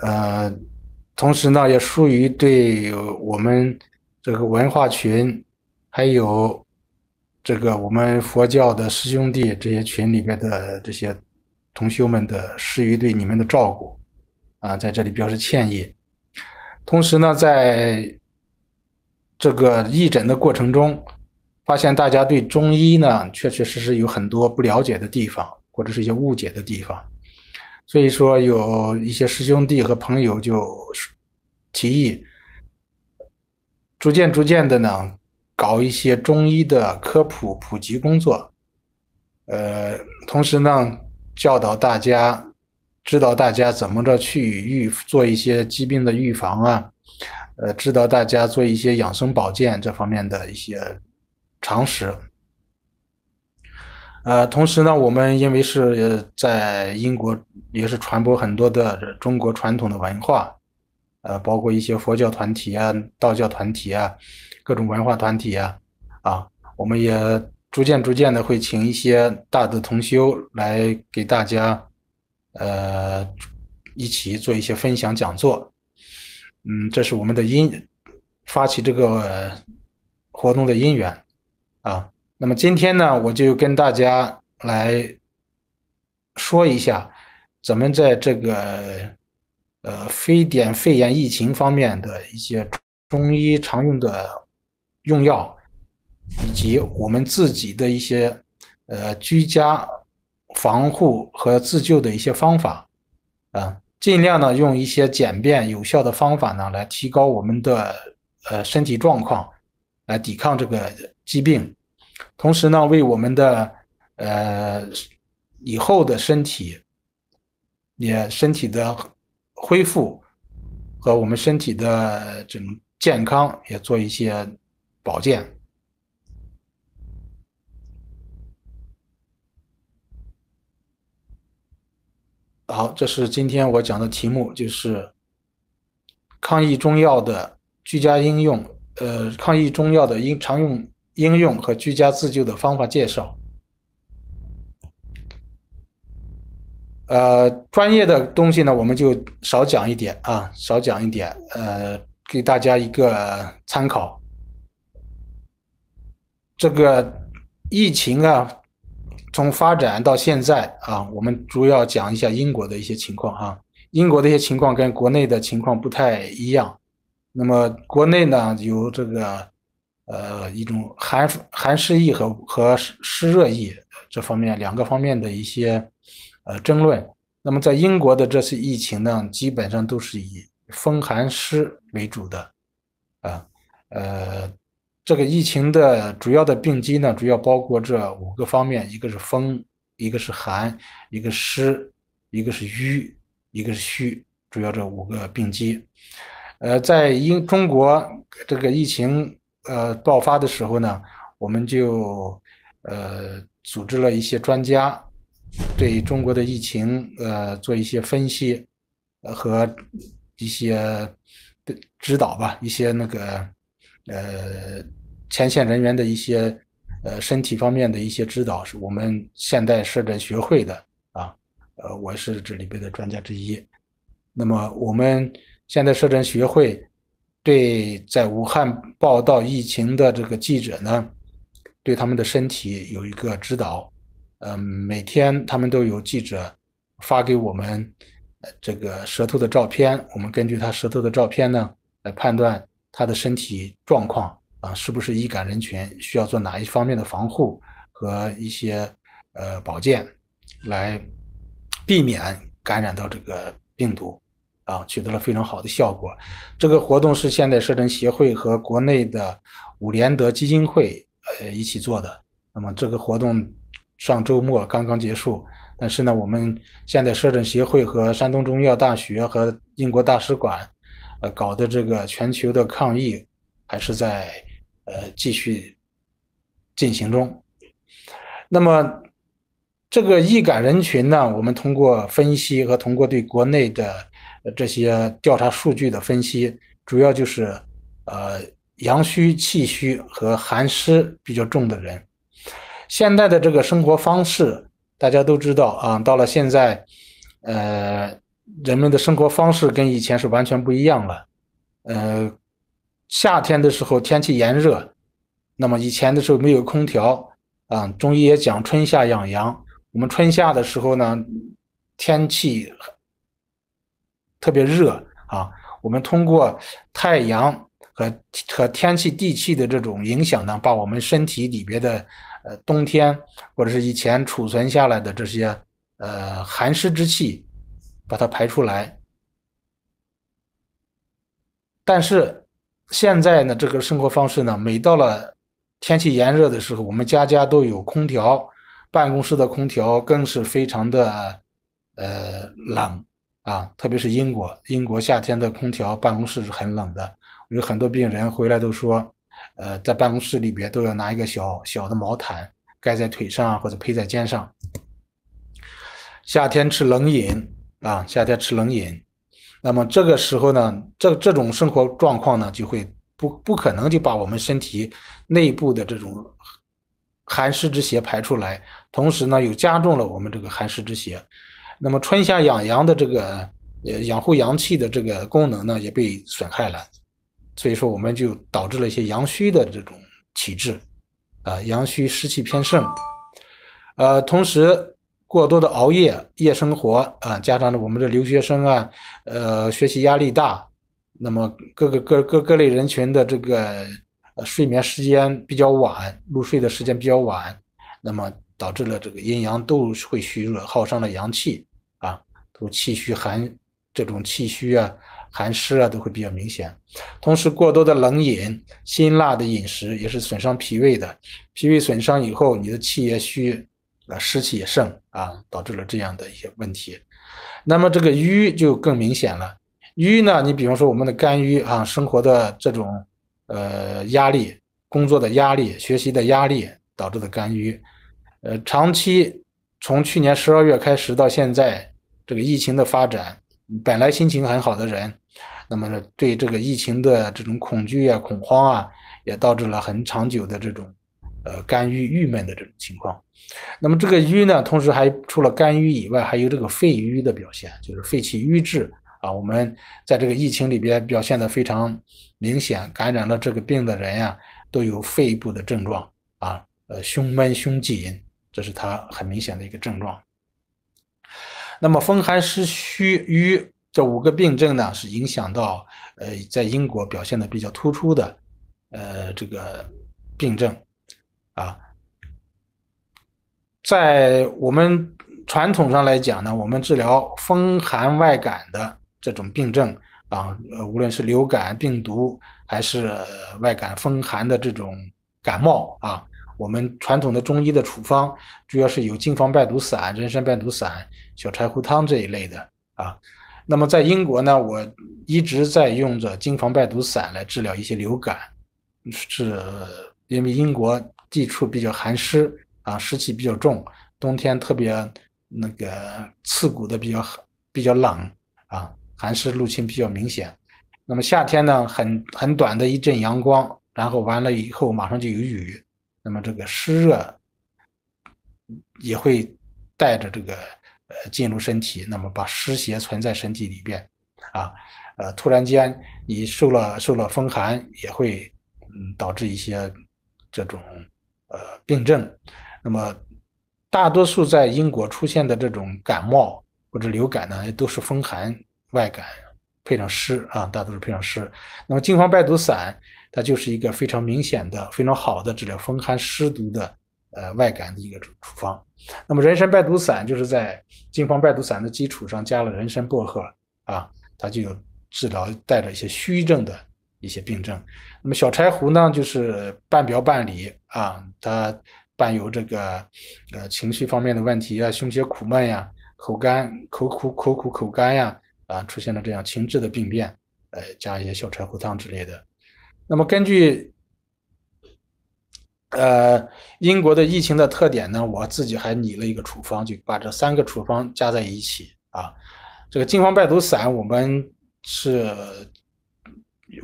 呃，同时呢，也疏于对我们这个文化群，还有这个我们佛教的师兄弟这些群里边的这些同修们的施于对你们的照顾，啊，在这里表示歉意。同时呢，在这个义诊的过程中，发现大家对中医呢，确确实实有很多不了解的地方，或者是一些误解的地方。所以说，有一些师兄弟和朋友就提议，逐渐逐渐的呢，搞一些中医的科普普及工作，呃，同时呢，教导大家，指导大家怎么着去预做一些疾病的预防啊，呃，指导大家做一些养生保健这方面的一些常识。呃，同时呢，我们因为是在英国，也是传播很多的中国传统的文化，呃，包括一些佛教团体啊、道教团体啊、各种文化团体啊，啊，我们也逐渐逐渐的会请一些大的同修来给大家，呃，一起做一些分享讲座，嗯，这是我们的因发起这个活动的因缘，啊。那么今天呢，我就跟大家来说一下，咱们在这个呃非典肺炎疫情方面的一些中医常用的用药，以及我们自己的一些呃居家防护和自救的一些方法啊，尽量呢用一些简便有效的方法呢，来提高我们的呃身体状况，来抵抗这个疾病。同时呢，为我们的呃以后的身体也身体的恢复和我们身体的这种健康也做一些保健。好，这是今天我讲的题目，就是抗疫中药的居家应用，呃，抗疫中药的应常用。应用和居家自救的方法介绍。呃，专业的东西呢，我们就少讲一点啊，少讲一点。呃，给大家一个参考。这个疫情啊，从发展到现在啊，我们主要讲一下英国的一些情况啊。英国的一些情况跟国内的情况不太一样。那么国内呢，有这个。呃，一种寒寒湿疫和和湿热疫这方面两个方面的一些呃争论。那么在英国的这次疫情呢，基本上都是以风寒湿为主的啊。呃，这个疫情的主要的病机呢，主要包括这五个方面：一个是风，一个是寒，一个湿，一个是瘀，一个是虚，主要这五个病机。呃，在英中国这个疫情。呃，爆发的时候呢，我们就呃组织了一些专家，对中国的疫情呃做一些分析和一些的指导吧，一些那个呃前线人员的一些呃身体方面的一些指导，是我们现代摄诊学会的啊，呃，我是这里边的专家之一。那么我们现代摄诊学会。对在武汉报道疫情的这个记者呢，对他们的身体有一个指导。嗯，每天他们都有记者发给我们这个舌头的照片，我们根据他舌头的照片呢，来判断他的身体状况啊，是不是易感人群，需要做哪一方面的防护和一些呃保健，来避免感染到这个病毒。啊，取得了非常好的效果。这个活动是现代摄诊协会和国内的伍连德基金会呃一起做的。那么这个活动上周末刚刚结束，但是呢，我们现代摄政协会和山东中医药大学和英国大使馆呃搞的这个全球的抗疫还是在呃继续进行中。那么这个易感人群呢，我们通过分析和通过对国内的这些调查数据的分析，主要就是，呃，阳虚、气虚和寒湿比较重的人。现在的这个生活方式，大家都知道啊，到了现在，呃，人们的生活方式跟以前是完全不一样了。呃，夏天的时候天气炎热，那么以前的时候没有空调啊。中医也讲春夏养阳，我们春夏的时候呢，天气特别热啊，我们通过太阳和和天气地气的这种影响呢，把我们身体里边的呃冬天或者是以前储存下来的这些呃寒湿之气。把它排出来，但是现在呢，这个生活方式呢，每到了天气炎热的时候，我们家家都有空调，办公室的空调更是非常的呃冷啊，特别是英国，英国夏天的空调办公室是很冷的，有很多病人回来都说，呃，在办公室里边都要拿一个小小的毛毯盖在腿上或者披在肩上，夏天吃冷饮。啊，夏天吃冷饮，那么这个时候呢，这这种生活状况呢，就会不不可能就把我们身体内部的这种寒湿之邪排出来，同时呢，又加重了我们这个寒湿之邪。那么春夏养阳的这个呃养护阳气的这个功能呢，也被损害了，所以说我们就导致了一些阳虚的这种体质，啊，阳虚湿气偏盛，呃，同时。过多的熬夜、夜生活啊，加上呢我们的留学生啊，呃，学习压力大，那么各个各各各类人群的这个睡眠时间比较晚，入睡的时间比较晚，那么导致了这个阴阳都会虚弱，耗伤了阳气，都气虚寒，这种气虚啊、寒湿啊都会比较明显。同时，过多的冷饮、辛辣的饮食也是损伤脾胃的，脾胃损伤以后，你的气也虚。啊，湿气也盛啊，导致了这样的一些问题。那么这个瘀就更明显了。瘀呢，你比方说我们的肝郁啊，生活的这种呃压力、工作的压力、学习的压力导致的肝郁。呃，长期从去年十二月开始到现在，这个疫情的发展，本来心情很好的人，那么对这个疫情的这种恐惧啊、恐慌啊，也导致了很长久的这种呃肝郁郁闷的这种情况。那么这个瘀呢，同时还除了肝郁以外，还有这个肺郁的表现，就是肺气瘀滞啊。我们在这个疫情里边表现的非常明显，感染了这个病的人呀，都有肺部的症状啊，呃，胸闷、胸紧，这是他很明显的一个症状。那么风寒湿虚瘀这五个病症呢，是影响到呃，在英国表现的比较突出的呃这个病症啊。在我们传统上来讲呢，我们治疗风寒外感的这种病症啊，无论是流感、病毒，还是外感风寒的这种感冒啊，我们传统的中医的处方主要是有金方败毒散、人参败毒散、小柴胡汤这一类的啊。那么在英国呢，我一直在用着金方败毒散来治疗一些流感，是因为英国地处比较寒湿。啊，湿气比较重，冬天特别那个刺骨的比较比较冷啊，寒湿入侵比较明显。那么夏天呢，很很短的一阵阳光，然后完了以后马上就有雨，那么这个湿热也会带着这个呃进入身体，那么把湿邪存在身体里边啊，呃，突然间你受了受了风寒，也会嗯导致一些这种呃病症。那么，大多数在英国出现的这种感冒或者流感呢，都是风寒外感配上湿啊，大多数配上湿。那么金黄败毒散，它就是一个非常明显的、非常好的治疗风寒湿毒的呃外感的一个处方。那么人参败毒散就是在金方败毒散的基础上加了人参薄荷啊，它就有治疗带着一些虚症的一些病症。那么小柴胡呢，就是半表半里啊，它。伴有这个呃情绪方面的问题啊，胸胁苦闷呀，口干口苦口苦口干呀，啊出现了这样情志的病变，呃加一些小柴胡汤之类的。那么根据呃英国的疫情的特点呢，我自己还拟了一个处方，就把这三个处方加在一起啊。这个金黄败毒散，我们是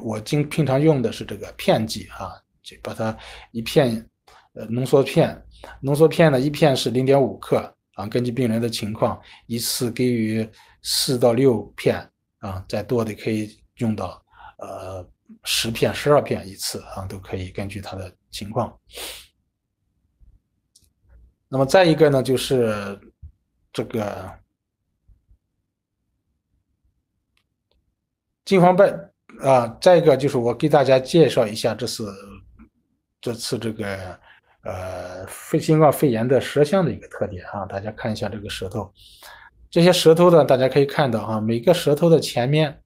我经平常用的是这个片剂啊，就把它一片。呃，浓缩片，浓缩片呢，一片是零点五克啊。根据病人的情况，一次给予四到六片啊，再多的可以用到呃十片、十二片一次啊，都可以根据他的情况。那么再一个呢，就是这个金黄败啊，再一个就是我给大家介绍一下，这是这次这个。呃，肺新冠肺炎的舌象的一个特点啊，大家看一下这个舌头，这些舌头呢，大家可以看到啊，每个舌头的前面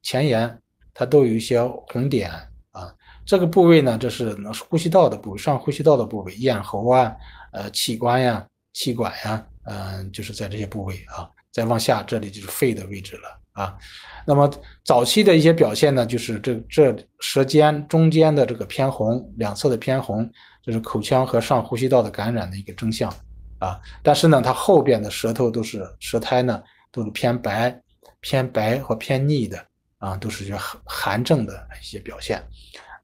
前沿它都有一些红点啊，这个部位呢，这是呼吸道的部位，上呼吸道的部位，咽喉啊，呃，器官呀，气管呀，嗯，就是在这些部位啊，再往下，这里就是肺的位置了啊。那么早期的一些表现呢，就是这这舌尖中间的这个偏红，两侧的偏红。就是口腔和上呼吸道的感染的一个征象，啊，但是呢，它后边的舌头都是舌苔呢，都是偏白、偏白或偏腻的，啊，都是些寒寒症的一些表现。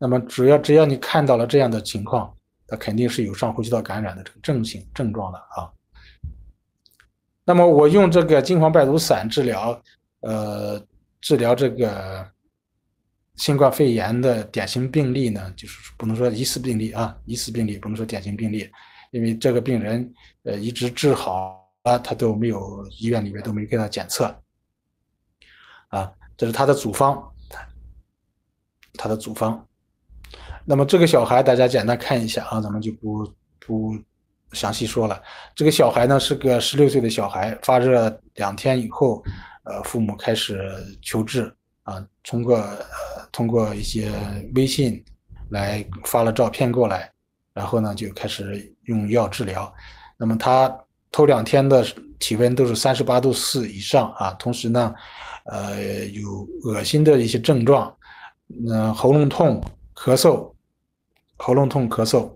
那么，主要只要你看到了这样的情况，它肯定是有上呼吸道感染的这个症性症状的啊。那么，我用这个金黄败毒散治疗，呃，治疗这个。新冠肺炎的典型病例呢，就是不能说疑似病例啊，疑似病例不能说典型病例，因为这个病人呃一直治好了，他都没有医院里面都没给他检测，啊，这是他的组方，他的组方。那么这个小孩大家简单看一下啊，咱们就不不详细说了。这个小孩呢是个十六岁的小孩，发热两天以后，呃，父母开始求治。啊，通过通过一些微信来发了照片过来，然后呢就开始用药治疗。那么他头两天的体温都是三十八度四以上啊，同时呢，呃有恶心的一些症状，嗯喉咙痛、咳嗽，喉咙痛、咳嗽。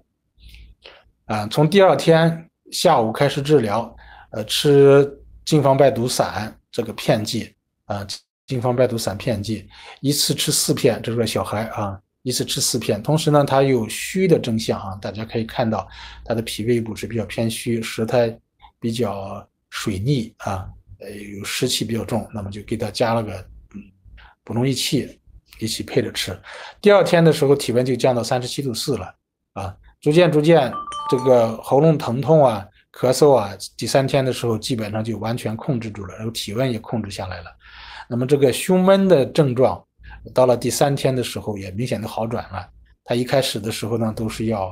啊，从第二天下午开始治疗，呃吃金方败毒散这个片剂啊。金方败毒散片剂，一次吃四片，这是个小孩啊，一次吃四片。同时呢，他有虚的征象啊，大家可以看到他的脾胃部是比较偏虚，舌苔比较水腻啊，呃，有湿气比较重，那么就给他加了个嗯补中益气，一起配着吃。第二天的时候，体温就降到三十七度四了啊，逐渐逐渐这个喉咙疼痛啊、咳嗽啊，第三天的时候基本上就完全控制住了，然后体温也控制下来了。那么这个胸闷的症状，到了第三天的时候也明显的好转了。他一开始的时候呢，都是要，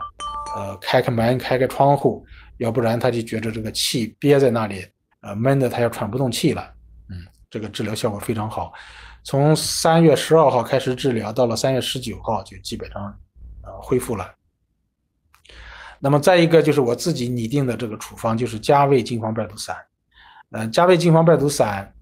呃，开开门、开开窗户，要不然他就觉得这个气憋在那里，呃，闷的他要喘不动气了。嗯，这个治疗效果非常好。从三月十二号开始治疗，到了三月十九号就基本上，呃，恢复了。那么再一个就是我自己拟定的这个处方，就是加味金黄败毒散。呃，加味金黄败毒散。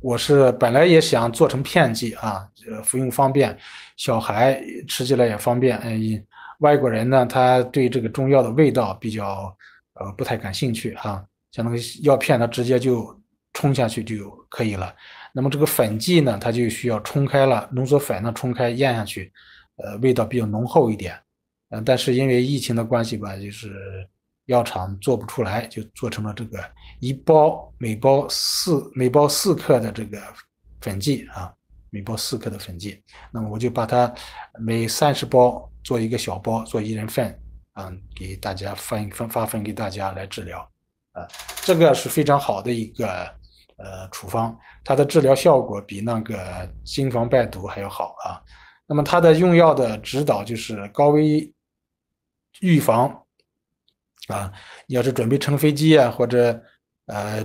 我是本来也想做成片剂啊，呃，服用方便，小孩吃起来也方便。嗯，外国人呢，他对这个中药的味道比较，呃，不太感兴趣啊。像那个药片，他直接就冲下去就可以了。那么这个粉剂呢，它就需要冲开了，浓缩粉呢冲开咽下去，呃，味道比较浓厚一点。嗯，但是因为疫情的关系吧，就是药厂做不出来，就做成了这个。一包每包四每包四克的这个粉剂啊，每包四克的粉剂，那么我就把它每三十包做一个小包，做一人份啊，给大家分分发分给大家来治疗啊，这个是非常好的一个呃处方，它的治疗效果比那个金防败毒还要好啊。那么它的用药的指导就是高危预防啊，要是准备乘飞机啊或者。呃，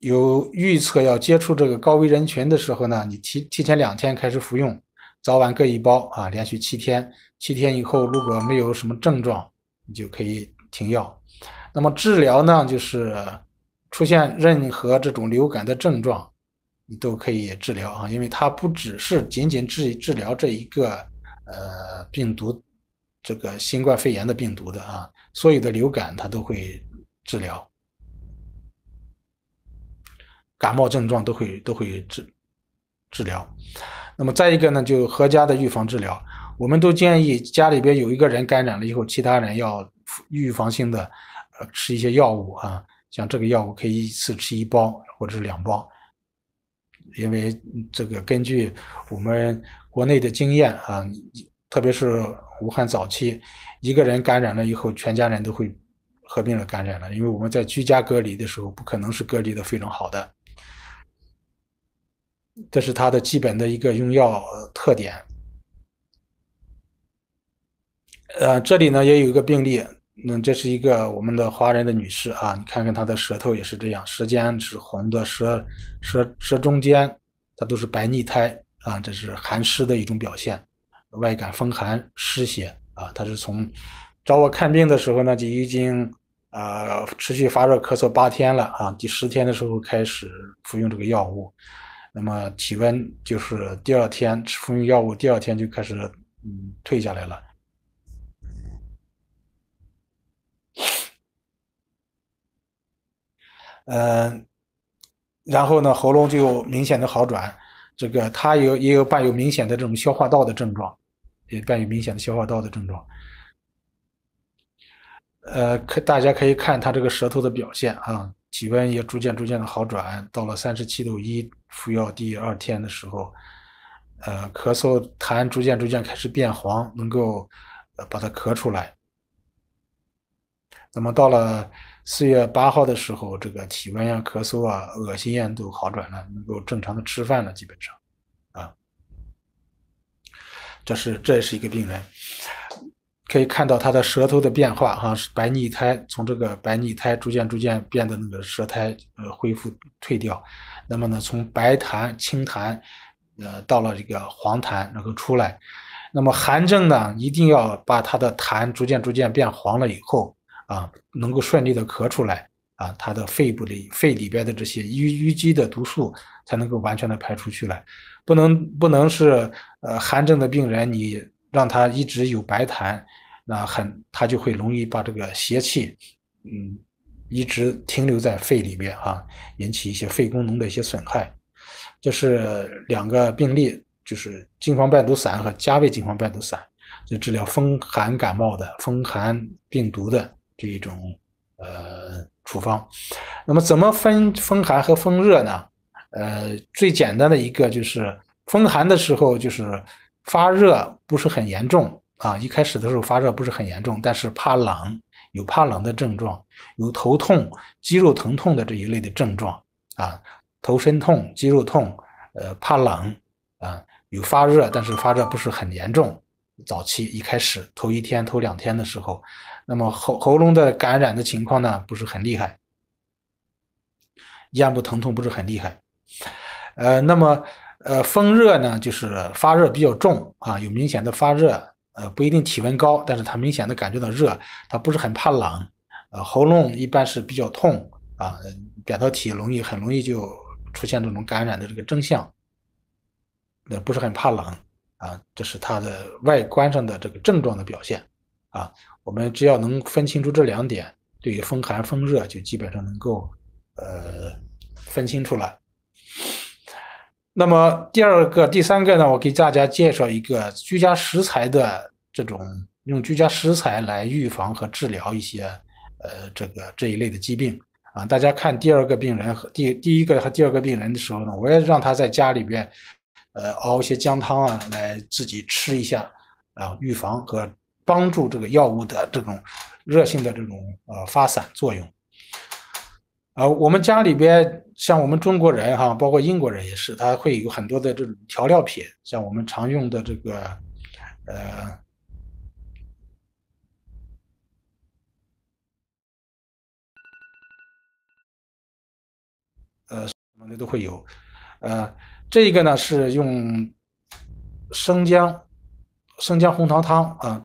有预测要接触这个高危人群的时候呢，你提提前两天开始服用，早晚各一包啊，连续七天，七天以后如果没有什么症状，你就可以停药。那么治疗呢，就是出现任何这种流感的症状，你都可以治疗啊，因为它不只是仅仅治治疗这一个呃病毒，这个新冠肺炎的病毒的啊，所有的流感它都会治疗。感冒症状都会都会治治疗，那么再一个呢，就合家的预防治疗，我们都建议家里边有一个人感染了以后，其他人要预防性的呃吃一些药物啊，像这个药物可以一次吃一包或者是两包，因为这个根据我们国内的经验啊，特别是武汉早期，一个人感染了以后，全家人都会合并了感染了，因为我们在居家隔离的时候，不可能是隔离的非常好的，这是它的基本的一个用药特点。呃，这里呢也有一个病例。嗯，这是一个我们的华人的女士啊，你看看她的舌头也是这样，舌尖是红的，舌舌舌中间它都是白腻苔啊，这是寒湿的一种表现，外感风寒湿邪啊。她是从找我看病的时候呢，就已经啊持续发热咳嗽八天了啊，第十天的时候开始服用这个药物，那么体温就是第二天服用药物，第二天就开始嗯退下来了。嗯，然后呢，喉咙就有明显的好转，这个他有也有伴有明显的这种消化道的症状，也伴有明显的消化道的症状。呃，可大家可以看他这个舌头的表现啊，体温也逐渐逐渐的好转，到了三十七度一服药第二天的时候，呃，咳嗽痰逐渐逐渐开始变黄，能够呃把它咳出来。那么到了。四月八号的时候，这个体温呀、咳嗽啊、恶心呀都好转了，能够正常的吃饭了，基本上，啊，这是这也是一个病人，可以看到他的舌头的变化，哈，白腻苔，从这个白腻苔逐渐逐渐变得那个舌苔呃恢复退掉，那么呢，从白痰、清痰，呃，到了这个黄痰，能够出来，那么寒症呢，一定要把他的痰逐渐逐渐变黄了以后。啊，能够顺利的咳出来啊，他的肺部里肺里边的这些淤淤积的毒素才能够完全的排出去来，不能不能是呃寒症的病人，你让他一直有白痰，那很他就会容易把这个邪气，嗯，一直停留在肺里面啊，引起一些肺功能的一些损害。这是两个病例，就是金黄败毒散和加味金黄败毒散，就治疗风寒感冒的风寒病毒的。这一种呃处方，那么怎么分风寒和风热呢？呃，最简单的一个就是风寒的时候，就是发热不是很严重啊，一开始的时候发热不是很严重，但是怕冷，有怕冷的症状，有头痛、肌肉疼痛的这一类的症状啊，头身痛、肌肉痛，呃，怕冷啊，有发热，但是发热不是很严重，早期一开始头一天、头两天的时候。那么喉喉咙的感染的情况呢，不是很厉害，咽部疼痛不是很厉害，呃，那么呃风热呢，就是发热比较重啊，有明显的发热，呃不一定体温高，但是他明显的感觉到热，他不是很怕冷，呃喉咙一般是比较痛啊，扁桃体容易很容易就出现这种感染的这个征象，那不是很怕冷啊，这是他的外观上的这个症状的表现啊。我们只要能分清楚这两点，对于风寒风热就基本上能够呃分清楚了。那么第二个、第三个呢，我给大家介绍一个居家食材的这种用居家食材来预防和治疗一些呃这个这一类的疾病啊。大家看第二个病人和第第一个和第二个病人的时候呢，我也让他在家里边呃熬一些姜汤啊，来自己吃一下啊，预防和。帮助这个药物的这种热性的这种呃发散作用，呃，我们家里边像我们中国人哈，包括英国人也是，他会有很多的这种调料品，像我们常用的这个呃那都会有，呃，这个呢是用生姜生姜红糖汤啊。